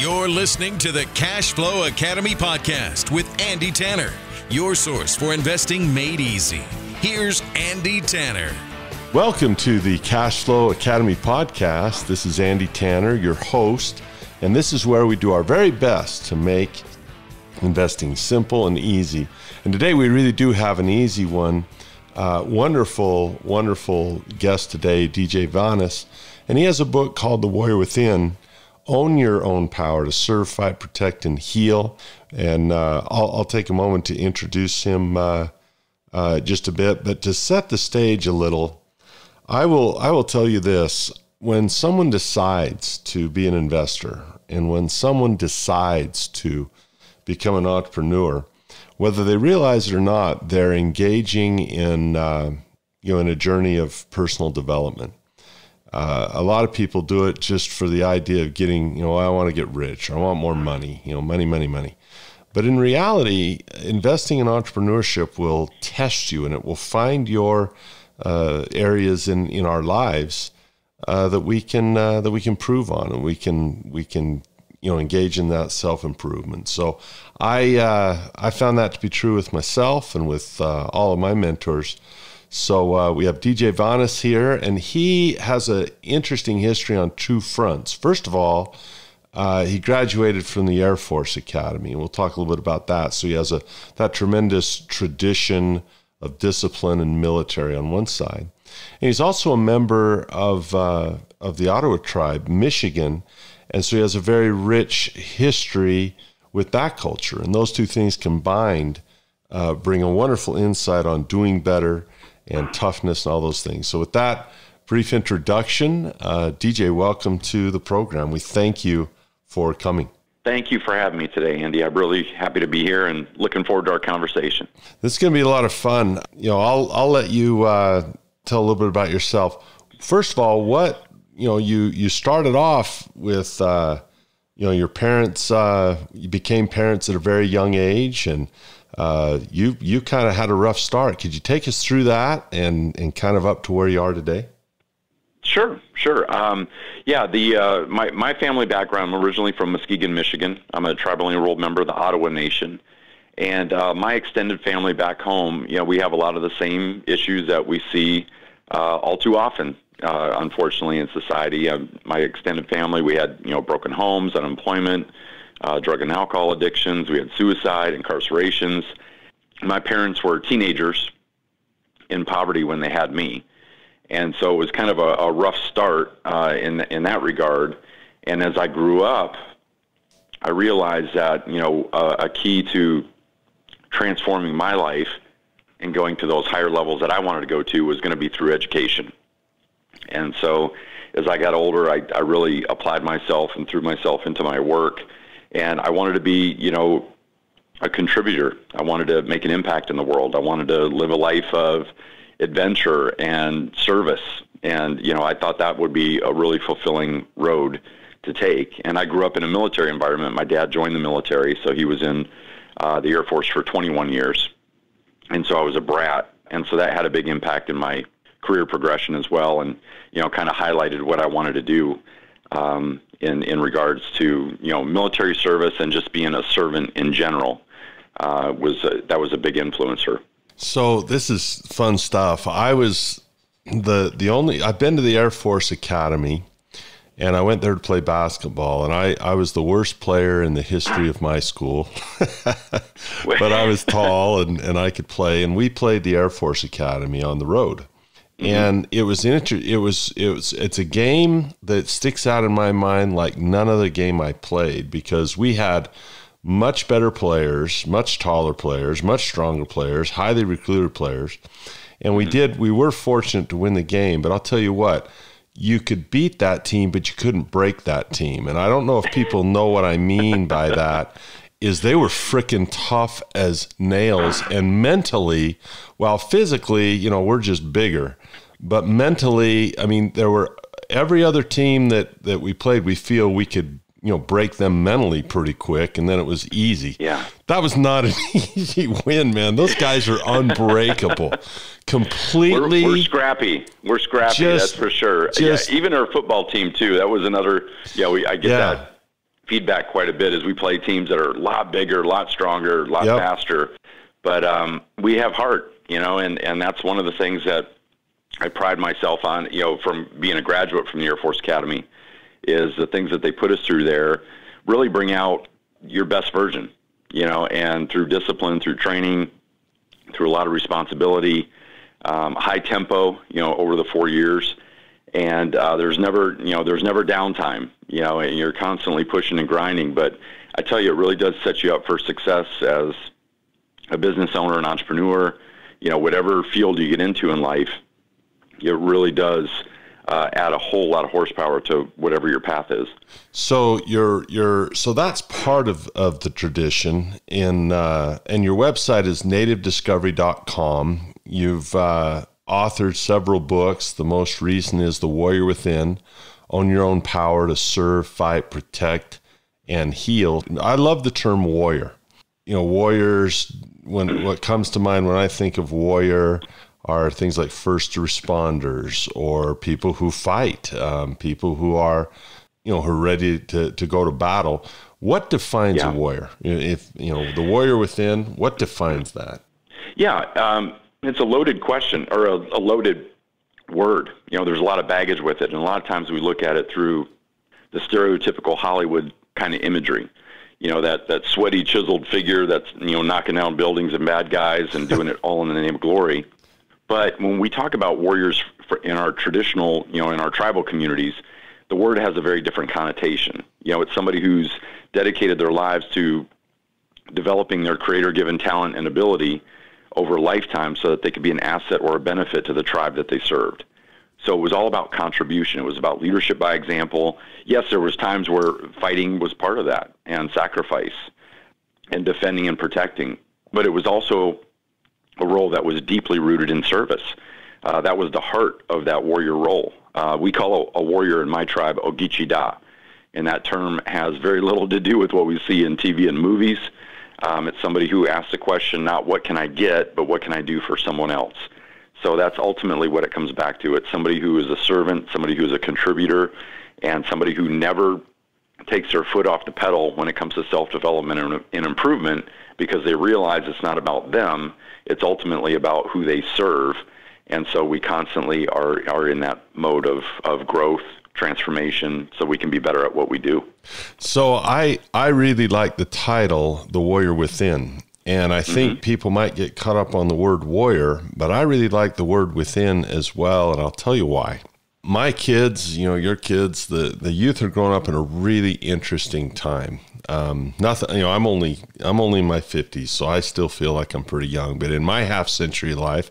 You're listening to the Cash Flow Academy podcast with Andy Tanner, your source for investing made easy. Here's Andy Tanner. Welcome to the Cash Flow Academy podcast. This is Andy Tanner, your host, and this is where we do our very best to make investing simple and easy. And today we really do have an easy one. Uh, wonderful, wonderful guest today, DJ Vanas, and he has a book called The Warrior Within own your own power to serve, fight, protect, and heal. And uh, I'll, I'll, take a moment to introduce him uh, uh, just a bit, but to set the stage a little, I will I will tell you this: when someone decides to be an investor, and when someone decides to become an entrepreneur, whether they realize it or not, they're engaging in uh, you know in a journey of personal development. Uh, a lot of people do it just for the idea of getting, you know, I want to get rich, I want more money, you know, money, money, money. But in reality, investing in entrepreneurship will test you and it will find your uh, areas in, in our lives uh, that we can uh, that we can prove on and we can we can you know engage in that self improvement. So I uh, I found that to be true with myself and with uh, all of my mentors. So uh, we have DJ Vanas here, and he has an interesting history on two fronts. First of all, uh, he graduated from the Air Force Academy, and we'll talk a little bit about that. So he has a that tremendous tradition of discipline and military on one side, and he's also a member of uh, of the Ottawa tribe, Michigan, and so he has a very rich history with that culture. And those two things combined uh, bring a wonderful insight on doing better and toughness and all those things. So, with that brief introduction, uh, DJ, welcome to the program. We thank you for coming. Thank you for having me today, Andy. I'm really happy to be here and looking forward to our conversation. This is going to be a lot of fun. You know, I'll I'll let you uh, tell a little bit about yourself. First of all, what you know, you you started off with. Uh, you know, your parents, uh, you became parents at a very young age, and uh, you you kind of had a rough start. Could you take us through that and and kind of up to where you are today? Sure, sure. Um, yeah, the uh, my my family background. I'm originally from Muskegon, Michigan. I'm a tribally enrolled member of the Ottawa Nation, and uh, my extended family back home. You know, we have a lot of the same issues that we see uh, all too often. Uh, unfortunately, in society, um, my extended family, we had you know broken homes, unemployment, uh, drug and alcohol addictions. We had suicide, incarcerations. My parents were teenagers in poverty when they had me, and so it was kind of a, a rough start uh, in in that regard. And as I grew up, I realized that you know a, a key to transforming my life and going to those higher levels that I wanted to go to was going to be through education. And so as I got older, I, I really applied myself and threw myself into my work and I wanted to be, you know, a contributor. I wanted to make an impact in the world. I wanted to live a life of adventure and service. And, you know, I thought that would be a really fulfilling road to take. And I grew up in a military environment. My dad joined the military, so he was in uh, the Air Force for 21 years. And so I was a brat. And so that had a big impact in my career progression as well and, you know, kind of highlighted what I wanted to do um, in in regards to you know military service and just being a servant in general uh, was a, that was a big influencer. So this is fun stuff. I was the the only I've been to the Air Force Academy and I went there to play basketball and I, I was the worst player in the history of my school. but I was tall and, and I could play and we played the Air Force Academy on the road. Mm-hmm. And it was inter- it was it was it's a game that sticks out in my mind like none other game I played because we had much better players, much taller players, much stronger players, highly recruited players. And we mm-hmm. did we were fortunate to win the game, but I'll tell you what, you could beat that team, but you couldn't break that team. And I don't know if people know what I mean by that is they were freaking tough as nails and mentally, while physically, you know, we're just bigger. But mentally, I mean, there were every other team that that we played, we feel we could, you know, break them mentally pretty quick and then it was easy. Yeah. That was not an easy win, man. Those guys are unbreakable. Completely we're, we're, scrappy. We're scrappy, just, that's for sure. Just, yeah, even our football team too. That was another yeah, we I get yeah. that feedback quite a bit as we play teams that are a lot bigger, a lot stronger, a lot Yep. faster. But um, we have heart, you know, and, and that's one of the things that I pride myself on, you know, from being a graduate from the Air Force Academy, is the things that they put us through there really bring out your best version, you know, and through discipline, through training, through a lot of responsibility, um, high tempo, you know, over the four years. And uh, there's never, you know, there's never downtime, you know, and you're constantly pushing and grinding. But I tell you, it really does set you up for success as a business owner, an entrepreneur, you know, whatever field you get into in life, it really does uh, add a whole lot of horsepower to whatever your path is. So you're you're so that's part of, of the tradition in uh, and your website is nativediscovery.com. You've uh, authored several books. The most recent is The Warrior Within, Own Your Own Power to Serve, Fight, Protect, and Heal. I love the term warrior. You know, warriors when what comes to mind when I think of warrior are things like first responders or people who fight, um, people who are, you know, who are ready to, to go to battle. What defines Yeah. a warrior? If you know the warrior within, what defines that? Yeah, um, it's a loaded question or a, a loaded word. You know, there's a lot of baggage with it, and a lot of times we look at it through the stereotypical Hollywood kind of imagery. You know, that that sweaty, chiseled figure that's you know knocking down buildings and bad guys and doing it all in the name of glory. But when we talk about warriors for, in our traditional, you know, in our tribal communities, the word has a very different connotation. You know, it's somebody who's dedicated their lives to developing their creator-given talent and ability over a lifetime so that they could be an asset or a benefit to the tribe that they served. So it was all about contribution. It was about leadership by example. Yes, there was times where fighting was part of that and sacrifice and defending and protecting, but it was also a role that was deeply rooted in service. Uh, that was the heart of that warrior role. Uh, we call a, a warrior in my tribe Ogichida, and that term has very little to do with what we see in TV and movies. Um, it's somebody who asks the question not what can I get, but what can I do for someone else. So that's ultimately what it comes back to. It's somebody who is a servant, somebody who is a contributor, and somebody who never takes their foot off the pedal when it comes to self-development and, and improvement because they realize it's not about them. It's ultimately about who they serve. And so we constantly are, are in that mode of, of growth, transformation, so we can be better at what we do. So I I really like the title, The Warrior Within. And I think people might get caught up on the word warrior, but I really like the word within as well, and I'll tell you why. My kids, you know, your kids, the the youth are growing up in a really interesting time. Um, nothing, you know, I'm only I'm only in my 50s, so I still feel like I'm pretty young. But in my half century life,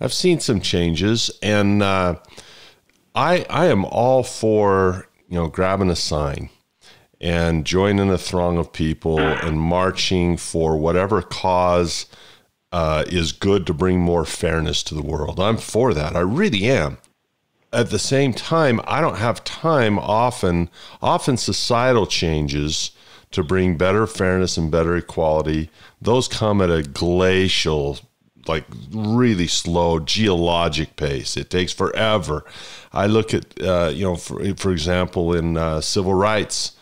I've seen some changes, and uh, I I am all for you know grabbing a sign and joining a throng of people and marching for whatever cause uh, is good to bring more fairness to the world. I'm for that. I really am. At the same time, I don't have time often. Often societal changes to bring better fairness and better equality. Those come at a glacial like really slow geologic pace. It takes forever. I look at, uh, you know, for, for example, in uh, civil rights,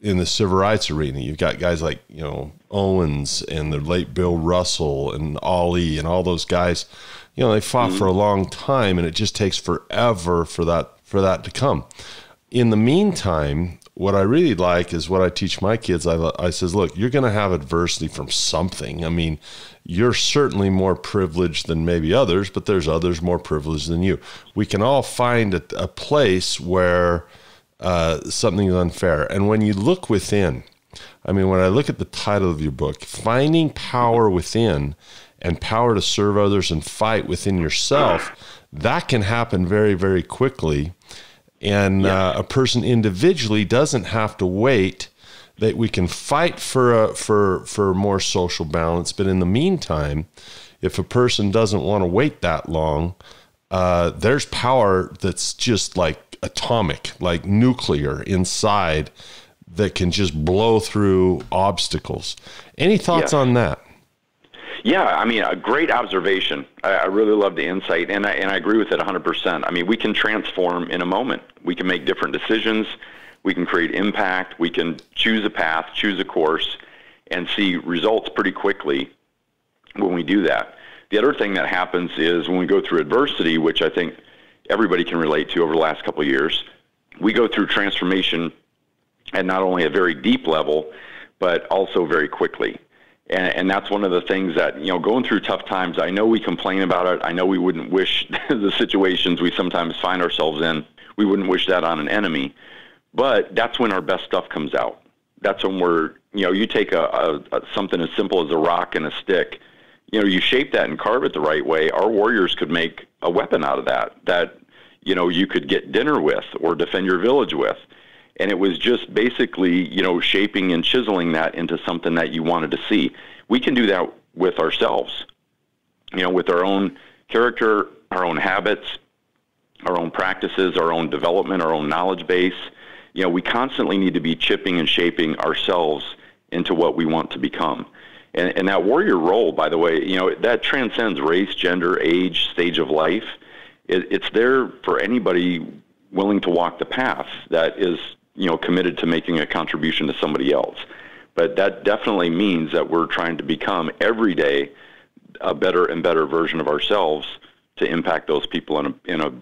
in the civil rights arena, you've got guys like, you know, Owens and the late Bill Russell and Ali and all those guys. You know, they fought for a long time and it just takes forever for that for that to come. In the meantime, what I really like is what I teach my kids. I, I says, look, you're going to have adversity from something. I mean, you're certainly more privileged than maybe others, but there's others more privileged than you. We can all find a, a place where uh, something is unfair. And when you look within, I mean, when I look at the title of your book, Finding Power Within and Power to Serve Others and Fight Within Yourself, that can happen very, very quickly. And uh, a person individually doesn't have to wait. That we can fight for a, for for more social balance, but in the meantime, if a person doesn't want to wait that long, uh, there's power that's just like atomic, like nuclear inside that can just blow through obstacles. Any thoughts Yeah. on that? Yeah, I mean, a great observation. I, I really love the insight, and I, and I agree with it 100%. I mean, we can transform in a moment. We can make different decisions. we can create impact, we can choose a path, choose a course, and see results pretty quickly when we do that. The other thing that happens is when we go through adversity, which I think everybody can relate to over the last couple of years, we go through transformation at not only a very deep level, but also very quickly. And, and that's one of the things that, you know, going through tough times, I know we complain about it. I know we wouldn't wish the situations we sometimes find ourselves in, we wouldn't wish that on an enemy. But that's when our best stuff comes out. That's when we're, you know, you take a, a, a something as simple as a rock and a stick, you know, you shape that and carve it the right way. Our warriors could make a weapon out of that that, you know, you could get dinner with or defend your village with and it was just basically you know shaping and chiseling that into something that you wanted to see. We can do that with ourselves you know with our own character our own habits our own practices our own development our own knowledge base. You know we constantly need to be chipping and shaping ourselves into what we want to become. And, and that warrior role by the way you know that transcends race gender age stage of life. It, it's there for anybody willing to walk the path that is you know, committed to making a contribution to somebody else. But that definitely means that we're trying to become every day a better and better version of ourselves to impact those people in a, in a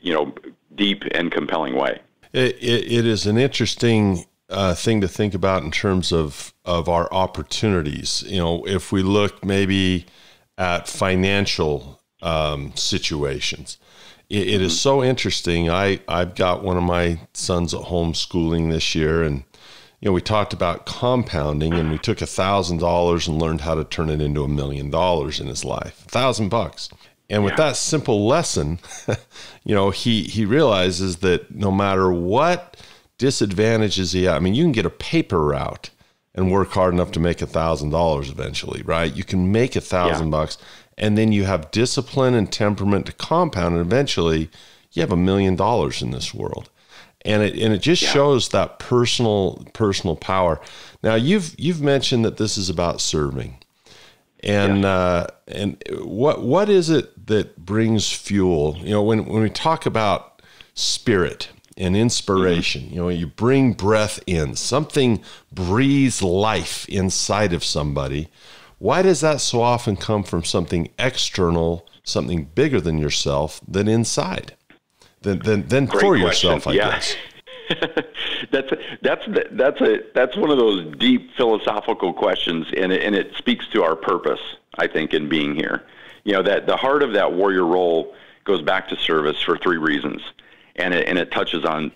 you know, deep and compelling way. it, it, it is an interesting uh, thing to think about in terms of of our opportunities. You know, if we look maybe at financial um, situations, it, it is mm-hmm. so interesting. I I've got one of my sons at homeschooling this year, and you know we talked about compounding, and we took a thousand dollars and learned how to turn it into a million dollars in his life, a thousand bucks. And with yeah. that simple lesson, you know, he he realizes that no matter what disadvantages he, I mean, you can get a paper route and work hard enough to make a thousand dollars eventually, right? You can make a thousand bucks and then you have discipline and temperament to compound and eventually you have a million dollars in this world and it and it just yeah. shows that personal personal power now you've you've mentioned that this is about serving and yeah. uh, and what what is it that brings fuel you know when when we talk about spirit and inspiration mm-hmm. you know you bring breath in something breathes life inside of somebody why does that so often come from something external, something bigger than yourself, than inside, than than, than for question. yourself? I yeah. guess. that's that's that's a that's one of those deep philosophical questions, and it, and it speaks to our purpose. I think in being here, you know that the heart of that warrior role goes back to service for three reasons, and it, and it touches on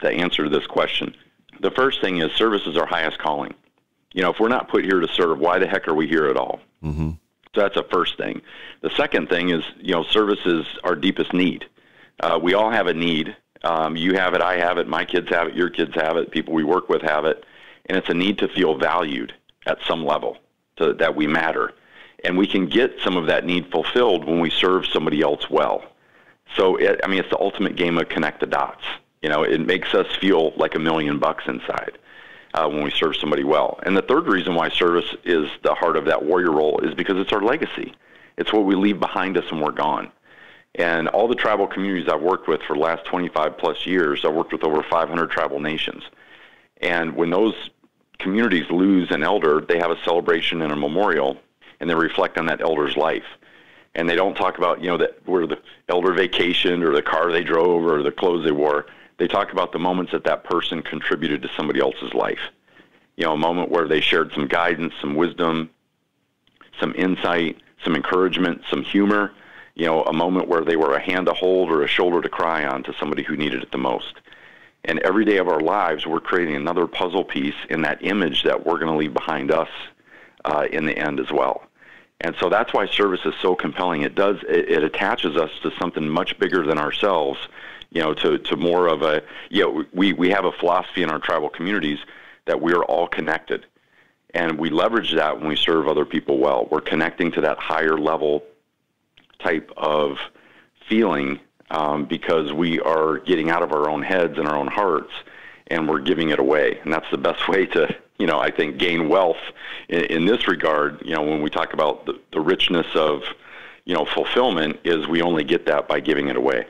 the answer to this question. The first thing is service is our highest calling you know, if we're not put here to serve, why the heck are we here at all? Mm-hmm. So that's the first thing. The second thing is, you know, service is our deepest need. Uh, we all have a need. Um, you have it, I have it, my kids have it, your kids have it, people we work with have it, and it's a need to feel valued at some level, to, that we matter. And we can get some of that need fulfilled when we serve somebody else well. So, it, I mean, it's the ultimate game of connect the dots. You know, it makes us feel like a million bucks inside uh, when we serve somebody well. And the third reason why service is the heart of that warrior role is because it's our legacy. It's what we leave behind us when we're gone. And all the tribal communities I've worked with for the last 25 plus years, I've worked with over 500 tribal nations. And when those communities lose an elder, they have a celebration and a memorial, and they reflect on that elder's life. And they don't talk about, you know, that where the elder vacationed or the car they drove or the clothes they wore. They talk about the moments that that person contributed to somebody else's life. You know, a moment where they shared some guidance, some wisdom, some insight, some encouragement, some humor. You know, a moment where they were a hand to hold or a shoulder to cry on to somebody who needed it the most. And every day of our lives, we're creating another puzzle piece in that image that we're going to leave behind us uh, in the end as well. And so that's why service is so compelling. It does it, it attaches us to something much bigger than ourselves you know, to, to more of a, you know, we, we have a philosophy in our tribal communities that we are all connected. And we leverage that when we serve other people well. We're connecting to that higher level type of feeling um, because we are getting out of our own heads and our own hearts and we're giving it away. And that's the best way to, you know, I think gain wealth in, in this regard. You know, when we talk about the, the richness of, you know, fulfillment is we only get that by giving it away.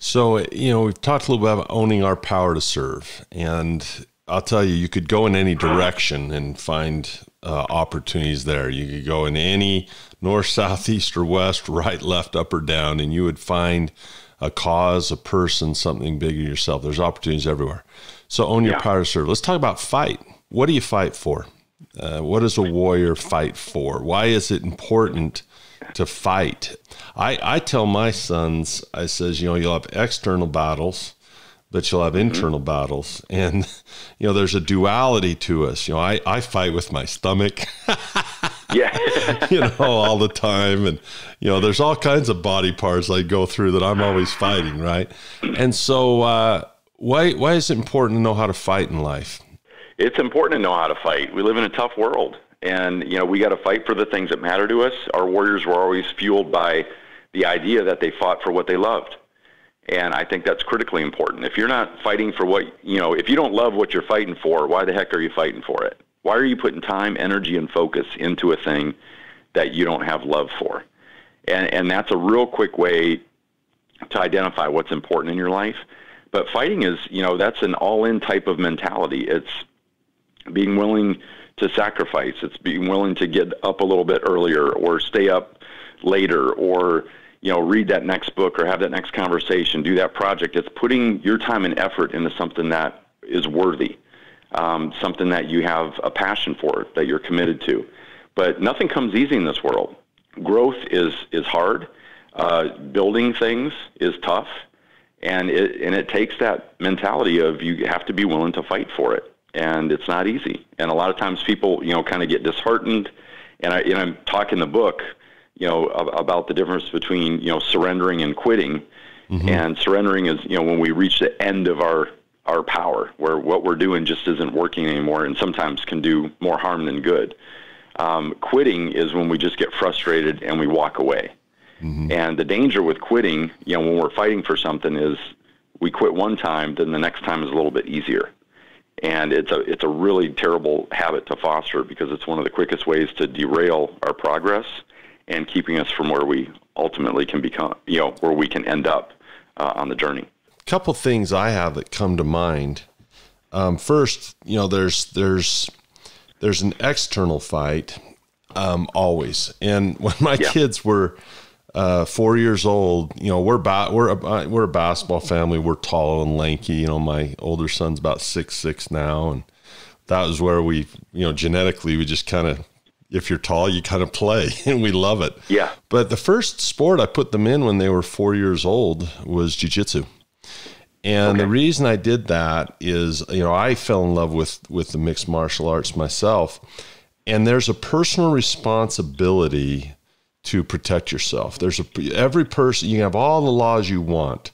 So, you know, we've talked a little bit about owning our power to serve. And I'll tell you, you could go in any direction and find uh, opportunities there. You could go in any north, south, east, or west, right, left, up, or down, and you would find a cause, a person, something bigger yourself. There's opportunities everywhere. So own your yeah. power to serve. Let's talk about fight. What do you fight for? Uh, what does a warrior fight for? Why is it important to fight? I, I tell my sons, I says, you know, you'll have external battles, but you'll have mm-hmm. internal battles. And, you know, there's a duality to us. You know, I, I fight with my stomach. yeah. you know, all the time. And, you know, there's all kinds of body parts I go through that I'm always fighting, right? And so, uh, why, why is it important to know how to fight in life? It's important to know how to fight. We live in a tough world. And, you know, we got to fight for the things that matter to us. Our warriors were always fueled by the idea that they fought for what they loved. And I think that's critically important. If you're not fighting for what, you know, if you don't love what you're fighting for, why the heck are you fighting for it? Why are you putting time, energy, and focus into a thing that you don't have love for? And, and that's a real quick way to identify what's important in your life. But fighting is, you know, that's an all in type of mentality. It's being willing to sacrifice, it's being willing to get up a little bit earlier or stay up later or you know read that next book or have that next conversation do that project. It's putting your time and effort into something that is worthy um, something that you have a passion for that you're committed to. But nothing comes easy in this world. Growth is is hard. Uh, building things is tough. And it and it takes that mentality of you have to be willing to fight for it and it's not easy and a lot of times people you know kind of get disheartened and I and I'm talking the book you know, about the difference between, you know, surrendering and quitting. Mm-hmm. And surrendering is, you know, when we reach the end of our our power, where what we're doing just isn't working anymore, and sometimes can do more harm than good. Um, quitting is when we just get frustrated and we walk away. Mm-hmm. And the danger with quitting, you know, when we're fighting for something, is we quit one time, then the next time is a little bit easier. And it's a it's a really terrible habit to foster because it's one of the quickest ways to derail our progress and keeping us from where we ultimately can become, you know, where we can end up uh, on the journey. A couple things I have that come to mind. Um, first, you know, there's there's there's an external fight um, always, and when my yeah. kids were uh, four years old, you know, we're ba- we're a, we're a basketball family. We're tall and lanky. You know, my older son's about six six now, and that was where we, you know, genetically we just kind of if you're tall, you kind of play, and we love it. Yeah. But the first sport I put them in when they were four years old was jujitsu. And okay. the reason I did that is, you know, I fell in love with with the mixed martial arts myself, and there's a personal responsibility to protect yourself. There's a every person you have all the laws you want,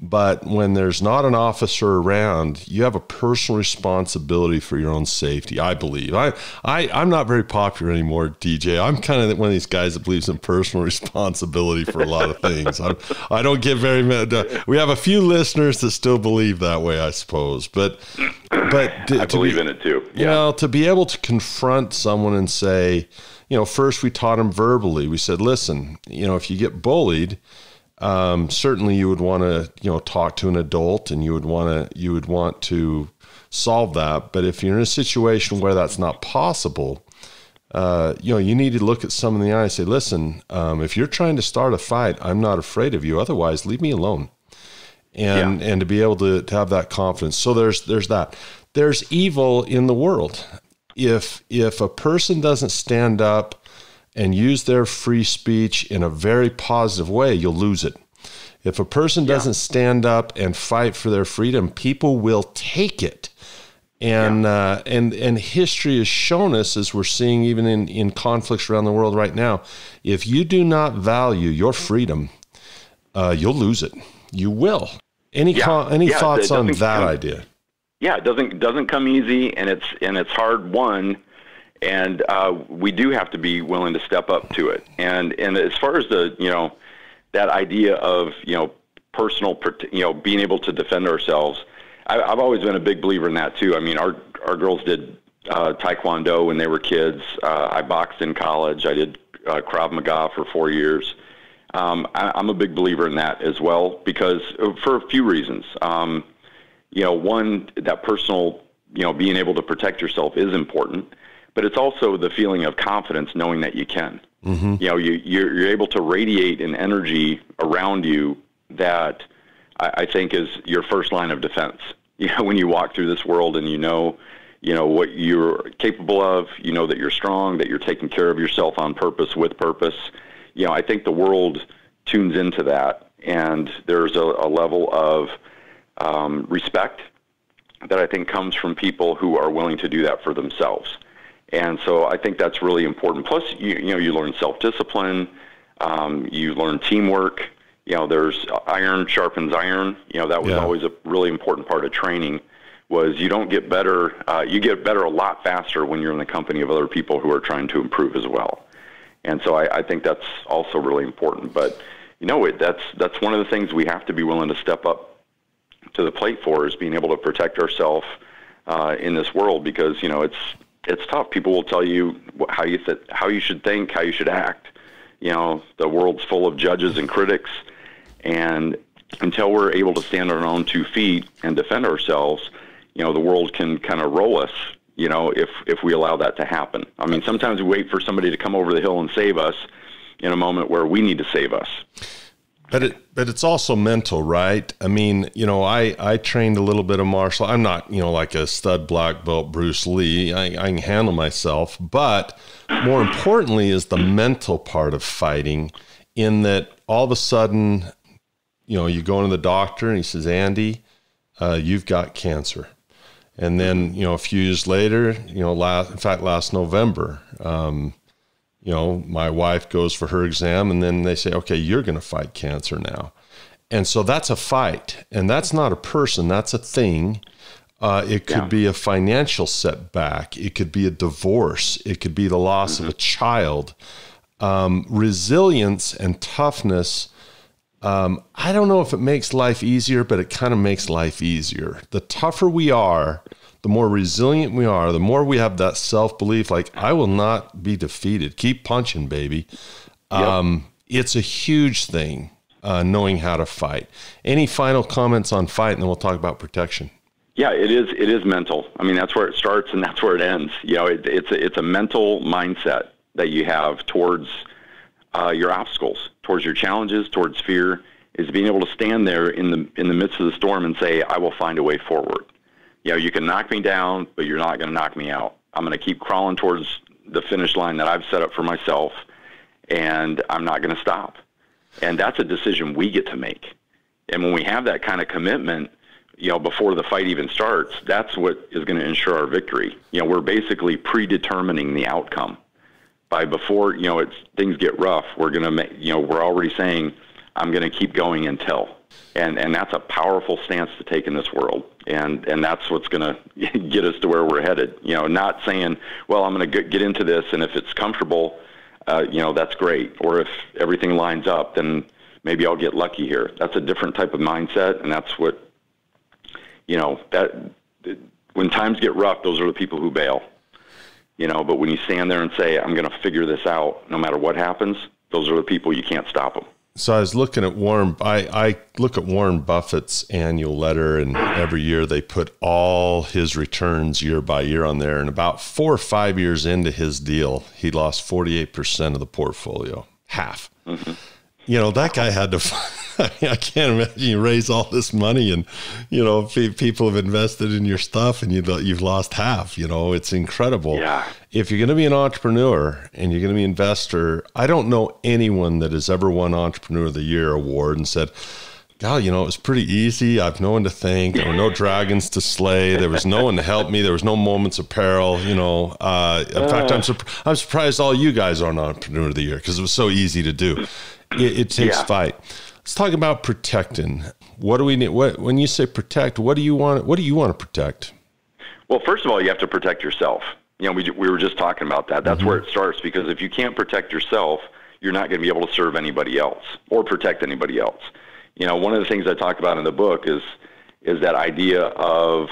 but when there's not an officer around, you have a personal responsibility for your own safety. I believe. I, I I'm not very popular anymore, DJ. I'm kind of one of these guys that believes in personal responsibility for a lot of things. I'm, I don't get very mad. We have a few listeners that still believe that way, I suppose. But but to, I believe be, in it too. Yeah. You know, to be able to confront someone and say, you know, first we taught them verbally. We said, listen, you know, if you get bullied um, certainly you would want to you know talk to an adult and you would want to you would want to solve that. But if you're in a situation where that's not possible uh, you know you need to look at someone in the eye and say listen um, if you're trying to start a fight i'm not afraid of you. Otherwise leave me alone and yeah. and to be able to, to have that confidence. So there's there's that. There's evil in the world if if a person doesn't stand up and use their free speech in a very positive way, you'll lose it. If a person doesn't stand up and fight for their freedom, people will take it. And yeah. uh, and and history has shown us, as we're seeing even in, in conflicts around the world right now, if you do not value your freedom, uh, you'll lose it. You will. Any yeah. any thoughts on that idea? Yeah, it doesn't doesn't come easy, and it's and it's hard won and uh, we do have to be willing to step up to it. And and as far as the you know that idea of you know personal you know being able to defend ourselves, I, I've always been a big believer in that too. I mean, our our girls did uh, taekwondo when they were kids. Uh, I boxed in college. I did uh, Krav Maga for four years. Um, I, am a big believer in that as well because uh, for a few reasons. Um, you know, one that personal, you know, being able to protect yourself is important, but it's also the feeling of confidence knowing that you can. Mm-hmm. You know, you, you're, you're able to radiate an energy around you that I, I think is your first line of defense. You know, when you walk through this world and you know, you know what you're capable of, you know that you're strong, that you're taking care of yourself on purpose with purpose. You know, I think the world tunes into that, and there's a, a level of um, respect that I think comes from people who are willing to do that for themselves. And so I think that's really important. Plus, you, you know, you learn self-discipline, um, you learn teamwork. You know, there's iron sharpens iron. You know, that was yeah. always a really important part of training. Was you don't get better, uh, you get better a lot faster when you're in the company of other people who are trying to improve as well. And so I, I think that's also really important. But you know, it, that's that's one of the things we have to be willing to step up to the plate for is being able to protect ourselves uh, in this world because you know it's it's tough. People will tell you how you th- how you should think, how you should act. You know, the world's full of judges and critics, and until we're able to stand on our own two feet and defend ourselves, you know, the world can kind of roll us. You know, if if we allow that to happen. I mean, sometimes we wait for somebody to come over the hill and save us in a moment where we need to save us. But it, but it's also mental, right? I mean, you know, I, I trained a little bit of martial. I'm not, you know, like a stud black belt Bruce Lee. I, I can handle myself. But more importantly, is the mental part of fighting. In that, all of a sudden, you know, you go into the doctor and he says, Andy, uh, you've got cancer. And then, you know, a few years later, you know, last, in fact, last November, um, you know, my wife goes for her exam and then they say, okay, you're going to fight cancer now. And so that's a fight. And that's not a person, that's a thing. Uh, it could yeah. be a financial setback. It could be a divorce. It could be the loss mm-hmm. of a child. Um, resilience and toughness. Um, I don't know if it makes life easier, but it kind of makes life easier. The tougher we are, the more resilient we are, the more we have that self belief, like, I will not be defeated. Keep punching, baby. Yep. Um, it's a huge thing, uh, knowing how to fight. Any final comments on fight, and then we'll talk about protection. Yeah, it is. It is mental. I mean, that's where it starts and that's where it ends. You know, it, it's a, it's a mental mindset that you have towards uh, your obstacles, towards your challenges, towards fear. Is being able to stand there in the in the midst of the storm and say, "I will find a way forward." You know, you can knock me down, but you're not going to knock me out. I'm going to keep crawling towards the finish line that I've set up for myself, and I'm not going to stop. And that's a decision we get to make. And when we have that kind of commitment, you know, before the fight even starts, that's what is going to ensure our victory. You know, we're basically predetermining the outcome. By before, you know, it's things get rough, we're going to make, you know, we're already saying, I'm going to keep going until and and that's a powerful stance to take in this world. And and that's what's going to get us to where we're headed. You know not saying well i'm going to get into this and if it's comfortable uh, you know that's great. Or if everything lines up then maybe i'll get lucky here. That's a different type of mindset and that's what you know that when times get rough those are the people who bail. You know but when you stand there and say i'm going to figure this out no matter what happens those are the people you can't stop them so I was looking at Warren. I, I look at Warren Buffett's annual letter, and every year they put all his returns year by year on there. And about four or five years into his deal, he lost forty eight percent of the portfolio, half. Mm-hmm you know that guy had to I, mean, I can't imagine you raise all this money and you know people have invested in your stuff and you you've lost half you know it's incredible yeah. if you're going to be an entrepreneur and you're going to be an investor i don't know anyone that has ever won entrepreneur of the year award and said God, you know, it was pretty easy. I've no one to thank. There were no dragons to slay. There was no one to help me. There was no moments of peril. You know, uh, in uh, fact, I'm, sur- I'm surprised all you guys aren't entrepreneur of the year because it was so easy to do. It, it takes yeah. fight. Let's talk about protecting. What do we need? What when you say protect? What do you want? What do you want to protect? Well, first of all, you have to protect yourself. You know, we we were just talking about that. That's mm-hmm. where it starts because if you can't protect yourself, you're not going to be able to serve anybody else or protect anybody else. You know, one of the things I talk about in the book is is that idea of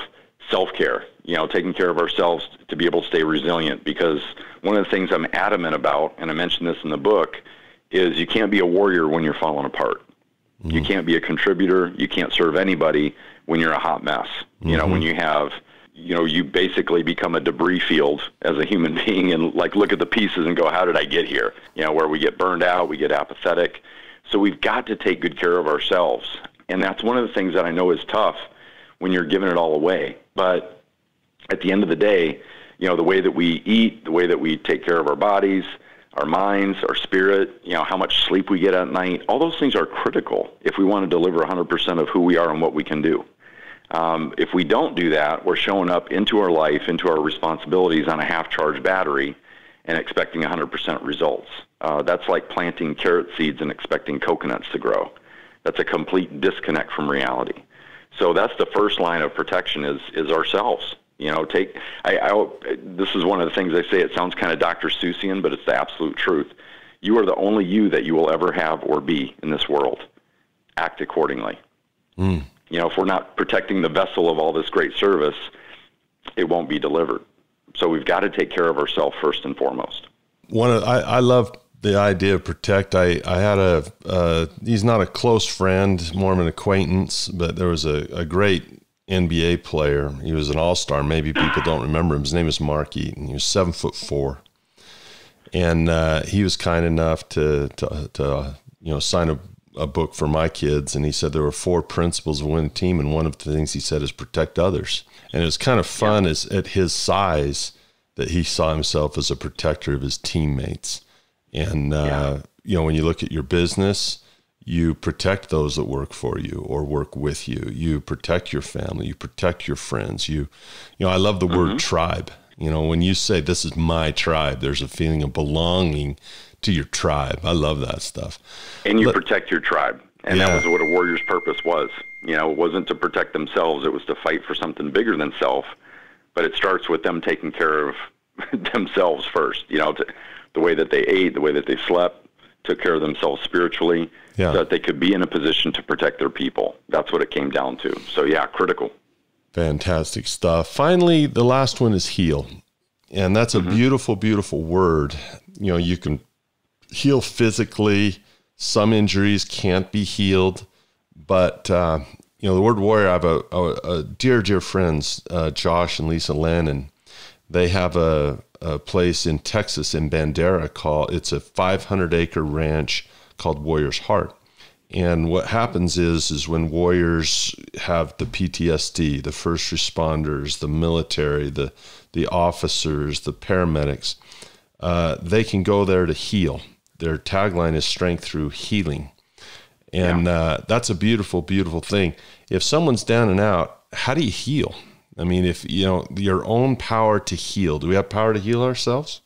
self care. You know, taking care of ourselves to be able to stay resilient. Because one of the things I'm adamant about, and I mentioned this in the book, is you can't be a warrior when you're falling apart. Mm-hmm. You can't be a contributor. You can't serve anybody when you're a hot mess. Mm-hmm. You know, when mm-hmm. you have, you know, you basically become a debris field as a human being and like look at the pieces and go, how did I get here? You know, where we get burned out, we get apathetic. So we've got to take good care of ourselves. And that's one of the things that I know is tough when you're giving it all away. But at the end of the day, you know, the way that we eat, the way that we take care of our bodies, our minds, our spirit, you know, how much sleep we get at night, all those things are critical if we want to deliver 100% of who we are and what we can do. Um, if we don't do that, we're showing up into our life, into our responsibilities on a half charged battery and expecting 100% results. Uh, that's like planting carrot seeds and expecting coconuts to grow. That's a complete disconnect from reality. So that's the first line of protection is, is ourselves. You know, take. I, I this is one of the things I say. It sounds kind of Dr. Seussian, but it's the absolute truth. You are the only you that you will ever have or be in this world. Act accordingly. Mm. You know, if we're not protecting the vessel of all this great service, it won't be delivered. So we've got to take care of ourselves first and foremost. One, of, I, I love the idea of protect. I, I had a, uh, he's not a close friend, more of an acquaintance, but there was a, a great NBA player. He was an all star. Maybe people don't remember him. His name is Mark Eaton. He was seven foot four, and uh, he was kind enough to to, to you know sign a, a book for my kids. And he said there were four principles of winning team, and one of the things he said is protect others. And it was kind of fun yeah. as at his size that he saw himself as a protector of his teammates. And uh, yeah. you know when you look at your business you protect those that work for you or work with you. You protect your family. You protect your friends. You you know i love the mm-hmm. word tribe. You know when you say this is my tribe there's a feeling of belonging to your tribe. I love that stuff. And you Let, protect your tribe. And yeah. that was what a warrior's purpose was. You know it wasn't to protect themselves. It was to fight for something bigger than self. But it starts with them taking care of themselves first. You know to, the way that they ate the way that they slept took care of themselves spiritually yeah. so that they could be in a position to protect their people. That's what it came down to. So, yeah, critical. Fantastic stuff. Finally, the last one is heal. And that's a mm-hmm. beautiful, beautiful word. You know, you can heal physically, some injuries can't be healed. But, uh, you know, the word warrior, I have a, a, a dear, dear friends, uh, Josh and Lisa Lynn, and they have a, a place in Texas in Bandera called it's a 500 acre ranch called Warrior's Heart. And what happens is is when warriors have the PTSD, the first responders, the military, the the officers, the paramedics, uh, they can go there to heal. Their tagline is strength through healing. And yeah. uh, that's a beautiful, beautiful thing. If someone's down and out, how do you heal? I mean, if you know your own power to heal, do we have power to heal ourselves?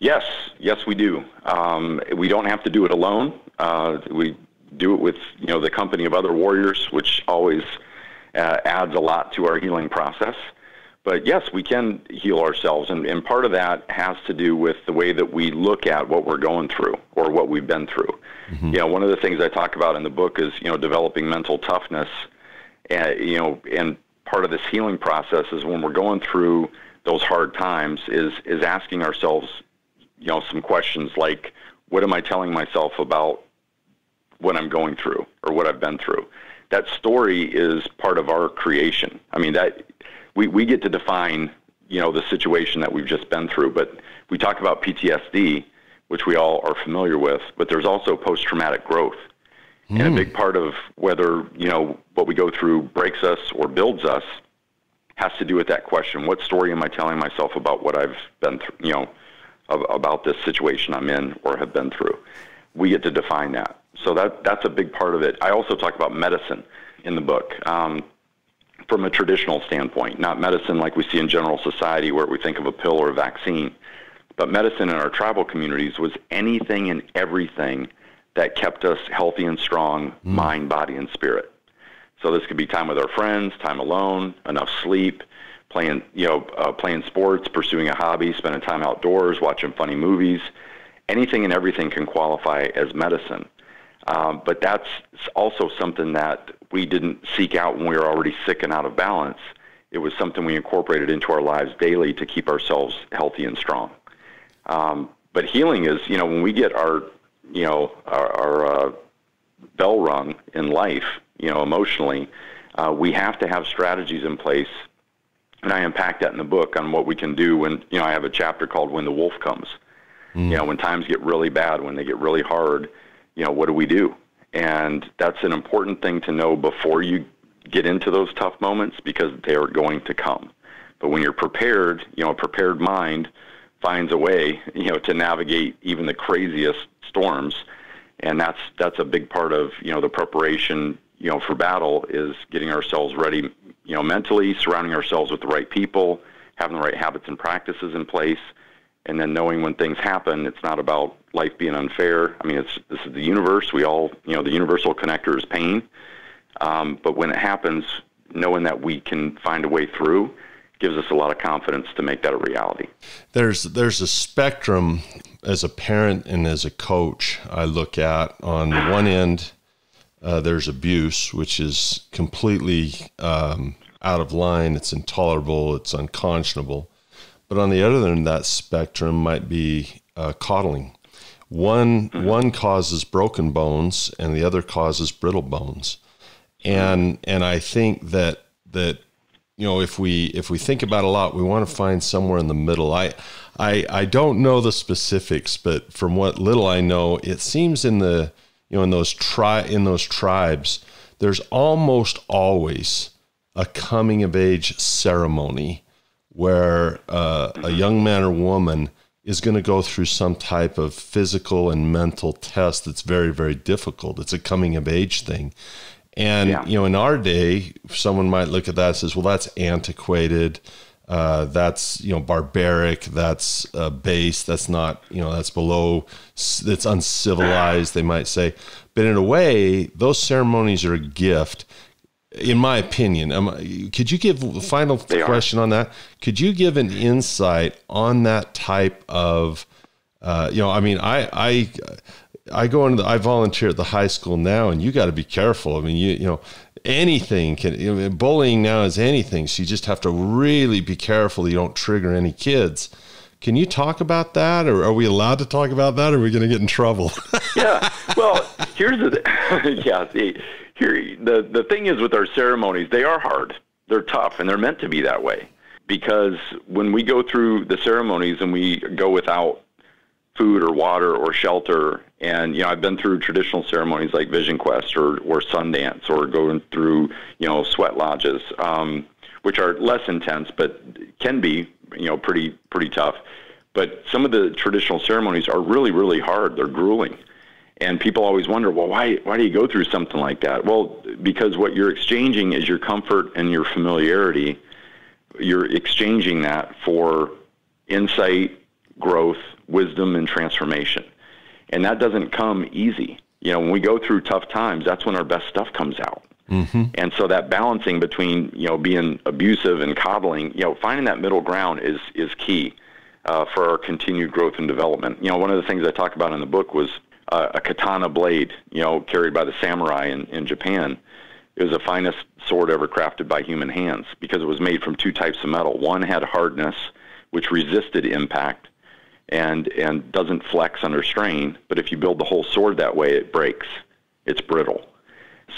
Yes, yes, we do. Um, we don't have to do it alone. Uh, we do it with you know the company of other warriors, which always uh, adds a lot to our healing process. But yes, we can heal ourselves, and, and part of that has to do with the way that we look at what we're going through or what we've been through. Mm-hmm. You know, one of the things I talk about in the book is you know developing mental toughness, and you know, and part of this healing process is when we're going through those hard times is is asking ourselves, you know, some questions like, what am I telling myself about what I'm going through or what I've been through? That story is part of our creation. I mean that we, we get to define, you know, the situation that we've just been through. But we talk about PTSD, which we all are familiar with, but there's also post traumatic growth. Mm. And a hmm. big part of whether, you know, what we go through breaks us or builds us has to do with that question. What story am I telling myself about what I've been through, you know, about this situation I'm in or have been through? We get to define that. So that that's a big part of it. I also talk about medicine in the book. Um, from a traditional standpoint, not medicine like we see in general society where we think of a pill or a vaccine, but medicine in our tribal communities was anything and everything that kept us healthy and strong, mm. mind, body, and spirit. So this could be time with our friends, time alone, enough sleep, playing, you know, uh, playing sports, pursuing a hobby, spending time outdoors, watching funny movies. Anything and everything can qualify as medicine. Um, but that's also something that we didn't seek out when we were already sick and out of balance. It was something we incorporated into our lives daily to keep ourselves healthy and strong. Um, but healing is, you know, when we get our, you know, our, our uh, bell rung in life, you know, emotionally, uh, we have to have strategies in place. And I unpack that in the book on what we can do when, you know, I have a chapter called When the Wolf Comes. Mm. You know, when times get really bad, when they get really hard, you know, what do we do? And that's an important thing to know before you get into those tough moments because they are going to come. But when you're prepared, you know, a prepared mind finds a way, you know, to navigate even the craziest storms. And that's that's a big part of, you know, the preparation, you know, for battle is getting ourselves ready, you know, mentally, surrounding ourselves with the right people, having the right habits and practices in place, and then knowing when things happen, it's not about life being unfair. I mean, it's this is the universe. We all, you know, the universal connector is pain. Um, but when it happens, knowing that we can find a way through gives us a lot of confidence to make that a reality. There's there's a spectrum as a parent and as a coach. I look at on one end, uh, there's abuse, which is completely um, out of line. It's intolerable. It's unconscionable. But on the other end of that spectrum might be uh, coddling. One mm-hmm. one causes broken bones, and the other causes brittle bones. And and I think that that you know if we if we think about a lot we want to find somewhere in the middle i i i don't know the specifics but from what little i know it seems in the you know in those tri in those tribes there's almost always a coming of age ceremony where uh, a young man or woman is going to go through some type of physical and mental test that's very very difficult it's a coming of age thing and yeah. you know, in our day, someone might look at that and says, "Well, that's antiquated. Uh, that's you know barbaric. That's uh, base. That's not you know that's below. That's uncivilized." They might say, but in a way, those ceremonies are a gift. In my opinion, um, could you give a final they question are. on that? Could you give an insight on that type of, uh, you know, I mean, I, I, I go into the, I volunteer at the high school now, and you got to be careful. I mean, you you know, anything can bullying now is anything. So you just have to really be careful you don't trigger any kids. Can you talk about that, or are we allowed to talk about that, or are we going to get in trouble? yeah. Well, here's the yeah. See, here the the thing is with our ceremonies, they are hard. They're tough, and they're meant to be that way. Because when we go through the ceremonies and we go without food or water or shelter. And you know, I've been through traditional ceremonies like Vision Quest or or Sundance or going through you know sweat lodges, um, which are less intense but can be you know pretty pretty tough. But some of the traditional ceremonies are really really hard. They're grueling. And people always wonder, well, why why do you go through something like that? Well, because what you're exchanging is your comfort and your familiarity. You're exchanging that for insight, growth, wisdom, and transformation. And that doesn't come easy. You know, when we go through tough times, that's when our best stuff comes out. Mm-hmm. And so that balancing between, you know, being abusive and coddling, you know, finding that middle ground is, is key uh, for our continued growth and development. You know, one of the things I talk about in the book was uh, a katana blade, you know, carried by the samurai in, in Japan. It was the finest sword ever crafted by human hands because it was made from two types of metal. One had hardness, which resisted impact, and and doesn't flex under strain. But if you build the whole sword that way, it breaks. It's brittle.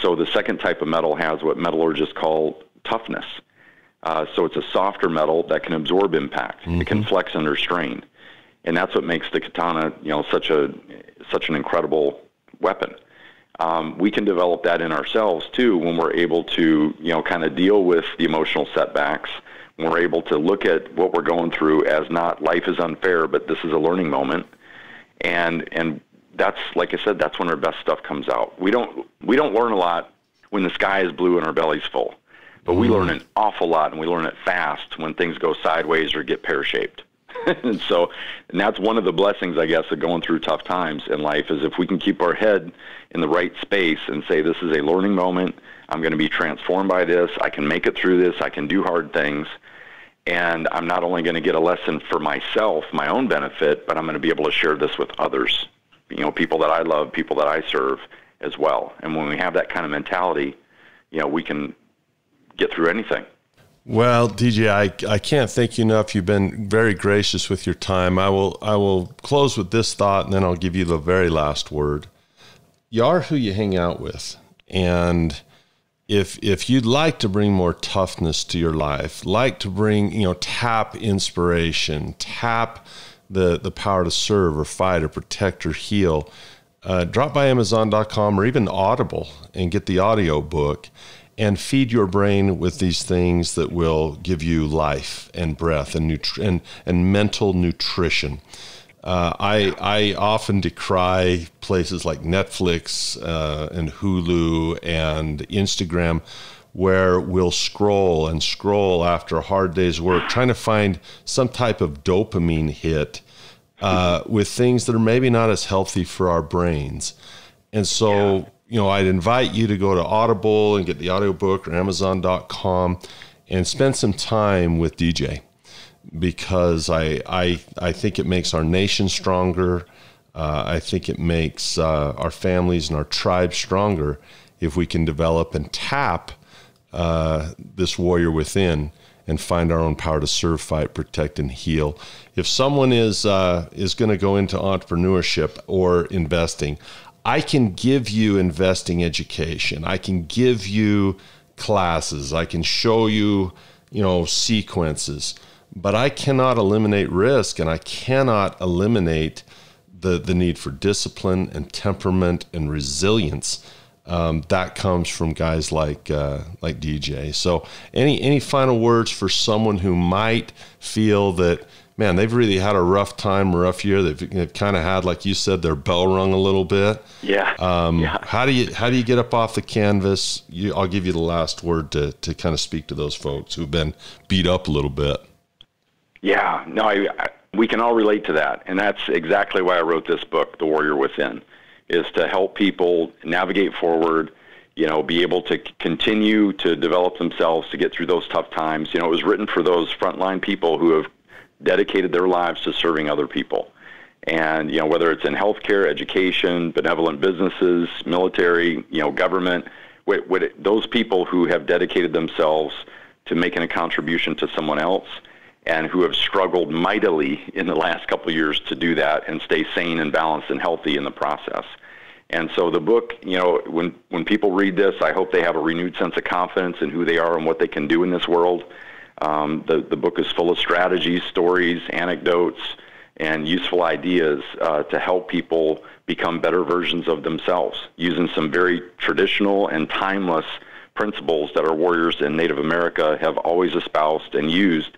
So the second type of metal has what metallurgists call toughness. Uh, so it's a softer metal that can absorb impact. Mm-hmm. It can mm-hmm. flex under strain, and that's what makes the katana, you know, such a such an incredible weapon. Um, we can develop that in ourselves too when we're able to, you know, kind of deal with the emotional setbacks we're able to look at what we're going through as not life is unfair, but this is a learning moment, and and that's like I said, that's when our best stuff comes out. We don't we don't learn a lot when the sky is blue and our belly's full, but we learn mm-hmm. an awful lot and we learn it fast when things go sideways or get pear shaped. and so, and that's one of the blessings, I guess, of going through tough times in life is if we can keep our head in the right space and say, this is a learning moment. I'm going to be transformed by this. I can make it through this. I can do hard things. And I'm not only going to get a lesson for myself, my own benefit, but I'm going to be able to share this with others, you know, people that I love, people that I serve as well. And when we have that kind of mentality, you know, we can get through anything. Well, DJ, I, I can't thank you enough. You've been very gracious with your time. I will I will close with this thought, and then I'll give you the very last word. You are who you hang out with, and if if you'd like to bring more toughness to your life, like to bring you know tap inspiration, tap the the power to serve or fight or protect or heal, uh, drop by Amazon.com or even Audible and get the audio book and feed your brain with these things that will give you life and breath and nutri- and, and mental nutrition. Uh, I I often decry places like Netflix uh, and Hulu and Instagram where we'll scroll and scroll after a hard day's work, trying to find some type of dopamine hit uh, with things that are maybe not as healthy for our brains. And so yeah. you know, I'd invite you to go to Audible and get the audiobook or Amazon.com and spend some time with DJ because I, I, I think it makes our nation stronger. Uh, I think it makes uh, our families and our tribes stronger if we can develop and tap uh, this warrior within and find our own power to serve, fight, protect, and heal. If someone is uh, is going to go into entrepreneurship or investing, I can give you investing education. I can give you classes. I can show you, you know, sequences. But I cannot eliminate risk and I cannot eliminate the, the need for discipline and temperament and resilience. Um, that comes from guys like uh, like DJ. So, any any final words for someone who might feel that man, they've really had a rough time, rough year. They've, they've kind of had, like you said, their bell rung a little bit. Yeah. Um, yeah. How do you how do you get up off the canvas? You, I'll give you the last word to to kind of speak to those folks who've been beat up a little bit. Yeah. No, I, I, we can all relate to that, and that's exactly why I wrote this book, The Warrior Within, is to help people navigate forward. You know, be able to continue to develop themselves to get through those tough times. You know, it was written for those frontline people who have dedicated their lives to serving other people. And you know whether it's in healthcare, education, benevolent businesses, military, you know government, what, what those people who have dedicated themselves to making a contribution to someone else, and who have struggled mightily in the last couple years to do that and stay sane and balanced and healthy in the process. And so the book, you know, when when people read this, I hope they have a renewed sense of confidence in who they are and what they can do in this world um, the, the book is full of strategies, stories, anecdotes, and useful ideas uh, to help people become better versions of themselves using some very traditional and timeless principles that our warriors in Native America have always espoused and used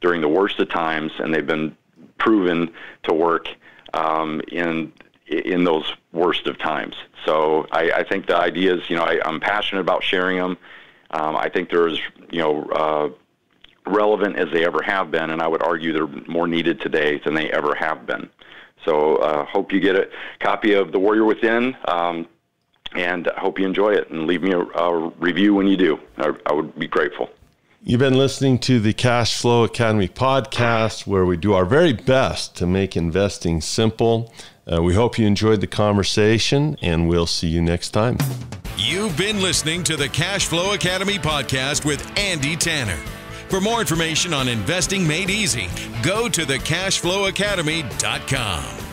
during the worst of times, and they've been proven to work um, in in those worst of times. So I, I think the ideas, you know, I, I'm passionate about sharing them. Um, I think there's, you know, uh, relevant as they ever have been, and I would argue they're more needed today than they ever have been. So, uh, hope you get a copy of The Warrior Within, um, and hope you enjoy it. And leave me a, a review when you do. I, I would be grateful. You've been listening to the Cash Flow Academy podcast, where we do our very best to make investing simple. Uh, we hope you enjoyed the conversation, and we'll see you next time. You've been listening to the Cash Flow Academy podcast with Andy Tanner. For more information on investing made easy, go to thecashflowacademy.com.